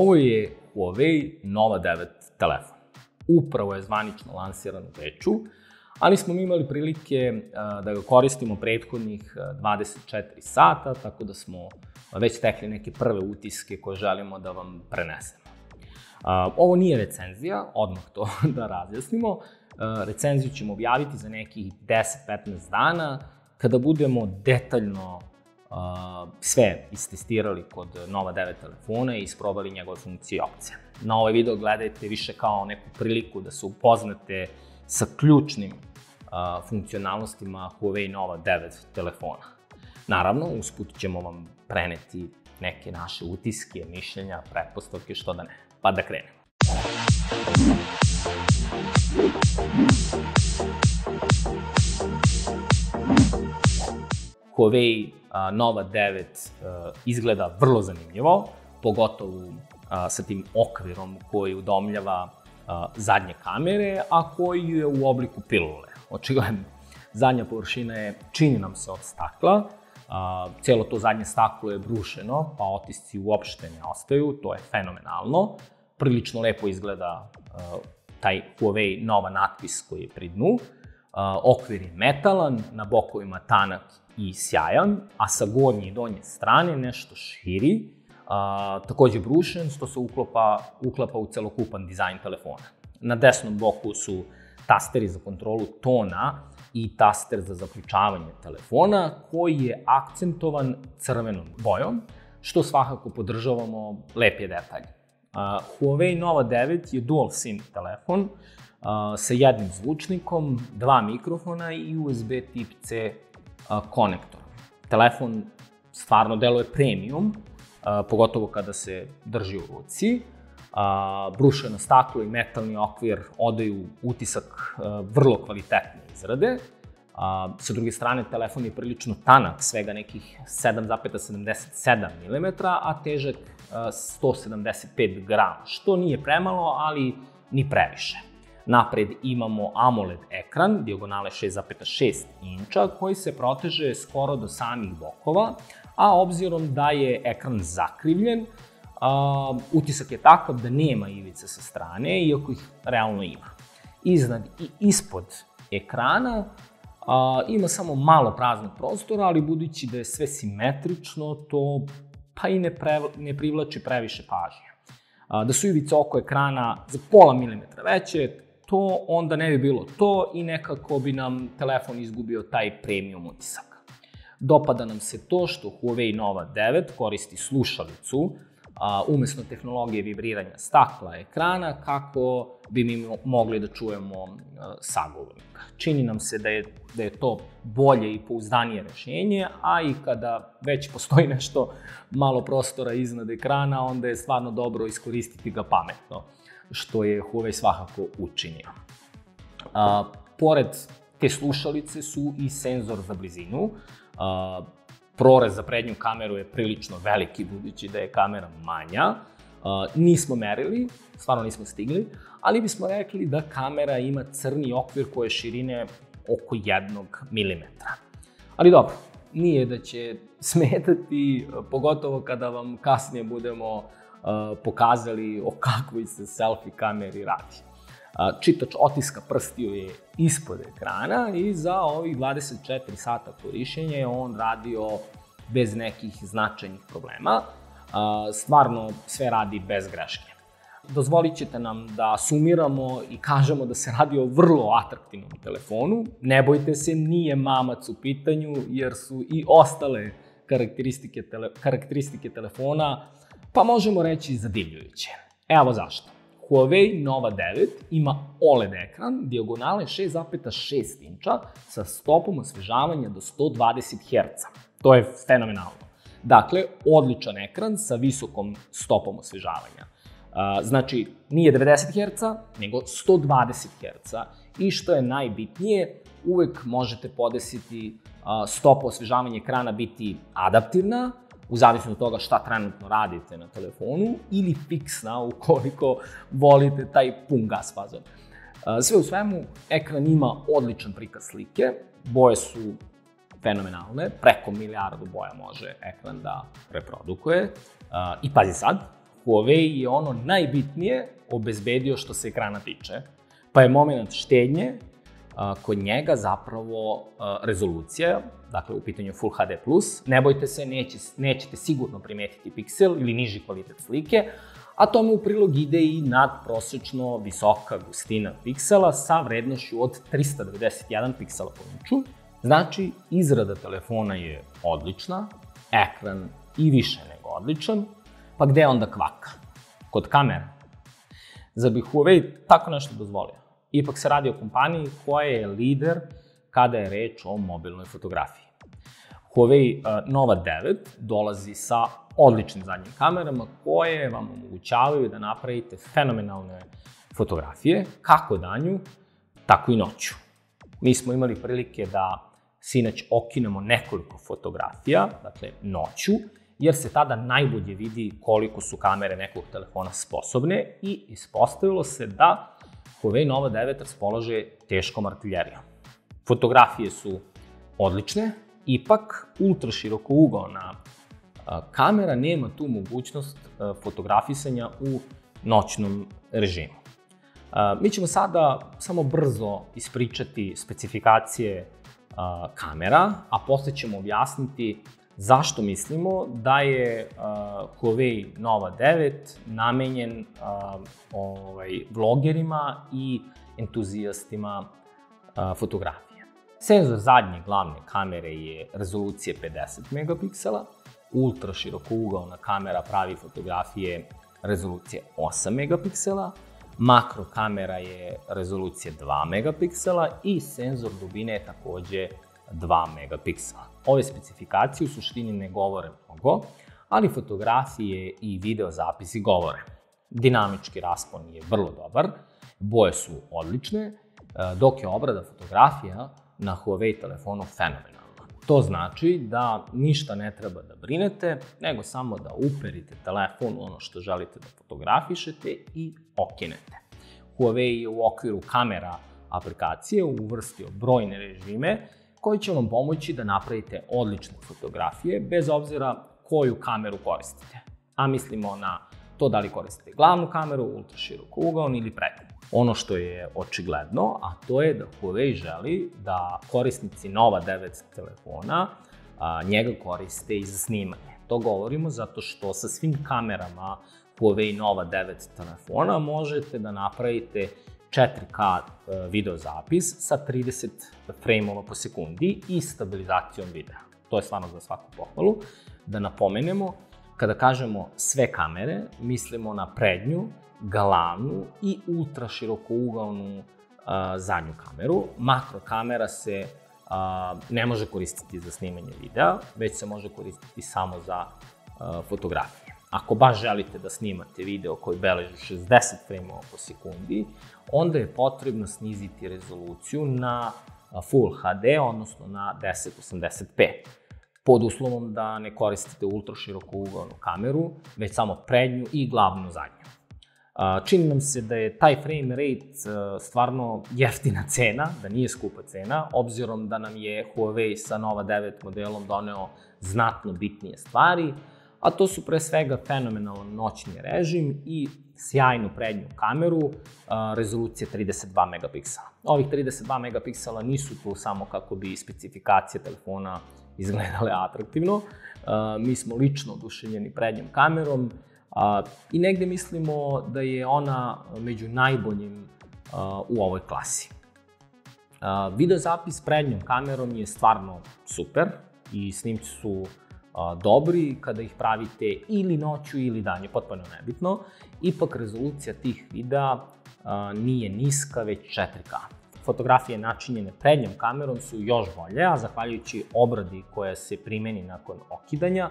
Ovo je Huawei Nova 9 telefon. Upravo je zvanično lansiran u Beču, ali smo mi imali prilike da ga koristimo prethodnih 24 sata, tako da smo već stekli neke prve utiske koje želimo da vam prenesemo. Ovo nije recenzija, odmah to da razjasnimo. Recenziju ćemo objaviti za nekih 10-15 dana, kada budemo detaljno sve istestirali kod Nova 9 telefona i isprobali njegove funkcije i opcije. Na ovaj video gledajte više kao neku priliku da se upoznate sa ključnim funkcionalnostima Huawei Nova 9 telefona. Naravno, usput ćemo vam preneti neke naše utiske, mišljenja, pretpostavke, što da ne. Pa da krenemo. Huawei Nova 9 izgleda vrlo zanimljivo, pogotovo sa tim okvirom koji udomljava zadnje kamere, a koji je u obliku pilule. Očigledno, zadnja površina je, čini nam se, od stakla, celo to zadnje staklo je brušeno, pa otisci uopšte ne ostaju, to je fenomenalno. Prilično lepo izgleda taj Huawei nova natpis koji je pri dnu. Okvir je metalan, na bokovima tanak i sjajan, a sa gornje i donje strane nešto širi, a, takođe brušen, što se uklopa, uklapa u celokupan dizajn telefona. Na desnom boku su tasteri za kontrolu tona i taster za zaključavanje telefona, koji je akcentovan crvenom bojom, što svakako podržavamo lep je detalj. Uh, Huawei Nova 9 je dual SIM telefon sa jednim zvučnikom, dva mikrofona i USB tip C konektor. Telefon stvarno deluje premium, pogotovo kada se drži u ruci. Brušeno staklo i metalni okvir odaju utisak vrlo kvalitetne izrade. Sa druge strane, telefon je prilično tanak, svega nekih 7,77 mm, a težak 175 grama, što nije premalo, ali ni previše. Napred imamo AMOLED ekran, dijagonale 6,6 inča, koji se proteže skoro do samih bokova, a obzirom da je ekran zakrivljen, utisak je takav da nema ivice sa strane, iako ih realno ima. Iznad i ispod ekrana ima samo malo praznog prostora, ali budući da je sve simetrično, to pa i ne, ne privlači previše pažnje. Da su ivice oko ekrana za pola milimetra veće, to, onda ne bi bilo to i nekako bi nam telefon izgubio taj premium utisak. Dopada nam se to što Huawei Nova 9 koristi slušalicu, a, umesno tehnologije vibriranja stakla ekrana, kako bi mi mogli da čujemo a, sagovornika. Čini nam se da je, da je to bolje i pouzdanije rešenje, a i kada već postoji nešto malo prostora iznad ekrana, onda je stvarno dobro iskoristiti ga pametno što je Huawei svakako učinio. A, pored te slušalice su i senzor za blizinu. A, prorez za prednju kameru je prilično veliki, budući da je kamera manja. A, nismo merili, stvarno nismo stigli, ali bismo rekli da kamera ima crni okvir koje širine oko jednog milimetra. Ali dobro, nije da će smetati, pogotovo kada vam kasnije budemo pokazali o kakvoj se selfie kameri radi. Čitač otiska prstiju je ispod ekrana i za ovih 24 sata korišćenja je on radio bez nekih značajnih problema. Stvarno sve radi bez greške. Dozvolit ćete nam da sumiramo i kažemo da se radi o vrlo atraktivnom telefonu. Ne bojte se, nije mamac u pitanju, jer su i ostale karakteristike, tele, karakteristike telefona Pa možemo reći zadivljujuće. Evo zašto. Huawei Nova 9 ima OLED ekran dijagonale 6,6 inča sa stopom osvežavanja do 120 Hz. To je fenomenalno. Dakle, odličan ekran sa visokom stopom osvežavanja. Znači, nije 90 Hz, nego 120 Hz. I što je najbitnije, uvek možete podesiti stopu osvežavanja ekrana biti adaptivna, u zavisnosti od toga šta trenutno radite na telefonu, ili fiksna ukoliko volite taj pun gas fazon. Sve u svemu, ekran ima odličan prikaz slike, boje su fenomenalne, preko milijardu boja može ekran da reprodukuje. I pazi sad, Huawei je ono najbitnije obezbedio što se ekrana tiče, pa je moment štednje kod njega zapravo rezolucija, dakle u pitanju Full HD+, ne bojte se, neće, nećete sigurno primetiti piksel ili niži kvalitet slike, a tome u prilog ide i nadprosečno visoka gustina piksela sa vrednošću od 391 piksela po inču. Znači, izrada telefona je odlična, ekran i više nego odličan, pa gde onda kvaka? Kod kamera. Za bi Huawei tako nešto dozvolio? Ipak se radi o kompaniji koja je lider kada je reč o mobilnoj fotografiji. Huawei uh, Nova 9 dolazi sa odličnim zadnjim kamerama koje vam omogućavaju da napravite fenomenalne fotografije, kako danju, tako i noću. Mi smo imali prilike da sinoć okinemo nekoliko fotografija, dakle noću, jer se tada najbolje vidi koliko su kamere nekog telefona sposobne i ispostavilo se da Huawei Nova 9 raspolaže teškom artiljerijom. Fotografije su odlične, ipak ultra široko ugaona kamera nema tu mogućnost fotografisanja u noćnom režimu. Mi ćemo sada samo brzo ispričati specifikacije kamera, a posle ćemo objasniti zašto mislimo da je Huawei Nova 9 namenjen ovaj, vlogerima i entuzijastima fotografije. Senzor zadnje glavne kamere je rezolucije 50 megapiksela, ultra širokougaona kamera pravi fotografije rezolucije 8 megapiksela, makro kamera je rezolucije 2 megapiksela i senzor dubine je takođe 2 megapiksela. Ove specifikacije u suštini ne govore mnogo, ali fotografije i video zapisi govore. Dinamički raspon je vrlo dobar, boje su odlične, dok je obrada fotografija na Huawei telefonu fenomenalna. To znači da ništa ne treba da brinete, nego samo da uperite telefon ono što želite da fotografišete i okinete. Huawei je u okviru kamera aplikacije uvrstio brojne režime koji će vam pomoći da napravite odlične fotografije bez obzira koju kameru koristite. A mislimo na to da li koristite glavnu kameru, ultraširoku ugaon ili prednju. Ono što je očigledno, a to je da Huawei želi da korisnici Nova 9 telefona a, njega koriste i za snimanje. To govorimo zato što sa svim kamerama Huawei Nova 9 telefona možete da napravite 4K e, video zapis sa 30 frame-ova po sekundi i stabilizacijom videa. To je stvarno za svaku pohvalu. Da napomenemo, kada kažemo sve kamere, mislimo na prednju, glavnu i ultra širokougalnu uh, zadnju kameru. Makro kamera se uh, ne može koristiti za snimanje videa, već se može koristiti samo za fotografije. Ako baš želite da snimate video koji beleži 60 frame po sekundi, onda je potrebno sniziti rezoluciju na Full HD, odnosno na 1080p pod uslovom da ne koristite ultra širokougalnu kameru, već samo prednju i glavnu zadnju. Čini nam se da je taj frame rate stvarno jeftina cena, da nije skupa cena, obzirom da nam je Huawei sa Nova 9 modelom doneo znatno bitnije stvari, a to su pre svega fenomenalan noćni režim i sjajnu prednju kameru, rezolucija 32 megapiksela. Ovih 32 megapiksela nisu tu samo kako bi specifikacije telefona izgledale atraktivno. Mi smo lično oduševljeni prednjom kamerom, I negde mislimo da je ona među najboljim u ovoj klasi. A, video zapis prednjom kamerom je stvarno super i snimci su a, dobri kada ih pravite ili noću ili danju, potpuno nebitno. Ipak rezolucija tih videa nije niska, već 4K. Fotografije načinjene prednjom kamerom su još bolje, a zahvaljujući obradi koja se primeni nakon okidanja,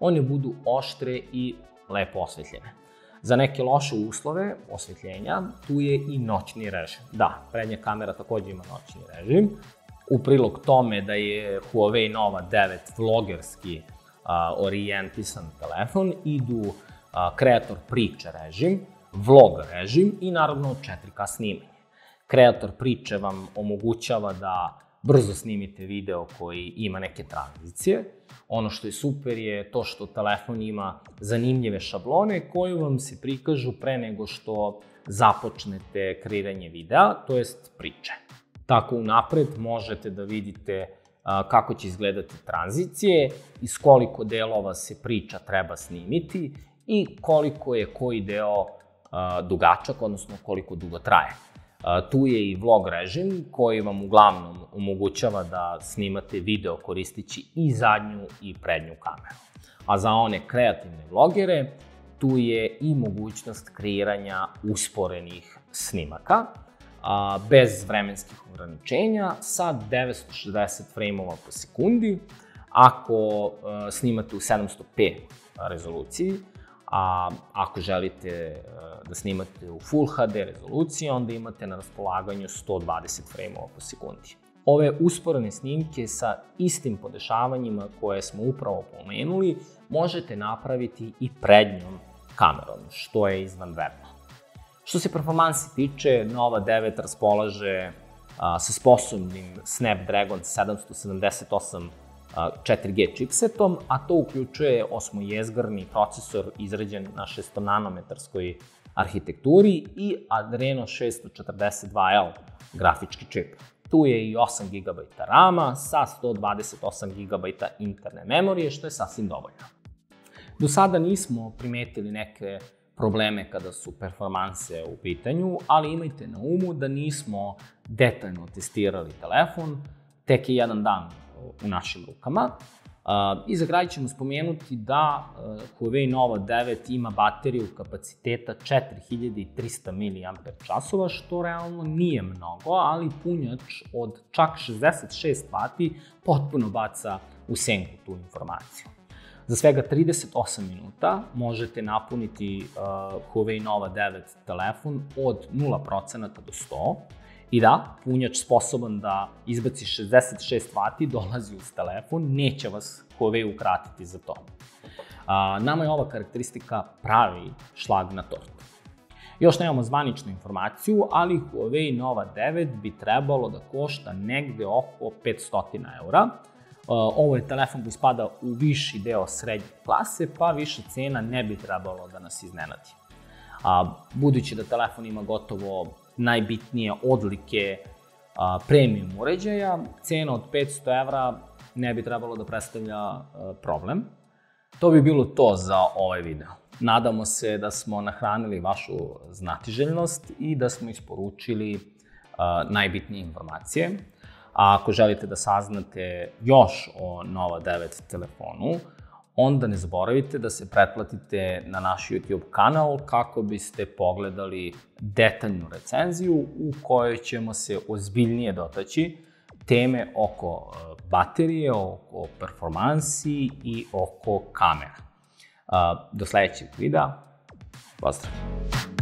one budu oštre i lepo osvetljene. Za neke loše uslove osvetljenja, tu je i noćni režim. Da, prednja kamera takođe ima noćni režim. U prilog tome da je Huawei Nova 9 vlogerski a, orijentisan telefon, idu a, kreator priče režim, vlog režim i naravno 4K snimanje. Kreator priče vam omogućava da brzo snimite video koji ima neke tranzicije. Ono što je super je to što telefon ima zanimljive šablone koje vam se prikažu pre nego što započnete kreiranje videa, to jest priče. Tako unapred možete da vidite kako će izgledati tranzicije, iz koliko delova se priča treba snimiti i koliko je koji deo dugačak, odnosno koliko dugo traje. Tu je i vlog režim koji vam uglavnom omogućava da snimate video koristići i zadnju i prednju kameru. A za one kreativne vlogere tu je i mogućnost kreiranja usporenih snimaka bez vremenskih ograničenja sa 960 frameova po sekundi. Ako snimate u 700p rezoluciji, a ako želite e, da snimate u Full HD rezoluciji, onda imate na raspolaganju 120 frameova po sekundi. Ove usporene snimke sa istim podešavanjima koje smo upravo pomenuli možete napraviti i prednjom kamerom, što je izvanredno. Što se performansi tiče, Nova 9 raspolaže a, sa sposobnim Snapdragon 778 4G chipsetom, a to uključuje osmojezgarni procesor izrađen na 600 nanometarskoj arhitekturi i Adreno 642L grafički čip. Tu je i 8 GB RAM-a sa 128 GB interne memorije, što je sasvim dovoljno. Do sada nismo primetili neke probleme kada su performanse u pitanju, ali imajte na umu da nismo detaljno testirali telefon, tek je jedan dan u našim rukama. I za kraj ćemo spomenuti da Huawei Nova 9 ima bateriju kapaciteta 4300 mAh, što realno nije mnogo, ali punjač od čak 66 W potpuno baca u senku tu informaciju. Za svega 38 minuta možete napuniti Huawei Nova 9 telefon od 0% do 100, I da, punjač sposoban da izbaci 66 W dolazi uz telefon, neće vas Huawei ukratiti za to. A, nama je ova karakteristika pravi šlag na tortu. Još nemamo zvaničnu informaciju, ali Huawei Nova 9 bi trebalo da košta negde oko 500 eura. Ovo je telefon koji spada u viši deo srednje klase, pa više cena ne bi trebalo da nas iznenadi. A, budući da telefon ima gotovo najbitnije odlike a, premium uređaja, cena od 500 evra ne bi trebalo da predstavlja a, problem. To bi bilo to za ovaj video. Nadamo se da smo nahranili vašu znatiželjnost i da smo isporučili a, najbitnije informacije. A ako želite da saznate još o Nova 9 telefonu, onda ne zaboravite da se pretplatite na naš YouTube kanal kako biste pogledali detaljnu recenziju u kojoj ćemo se ozbiljnije dotaći teme oko e, baterije, oko performansi i oko kamera. Do sledećeg videa. Pozdrav!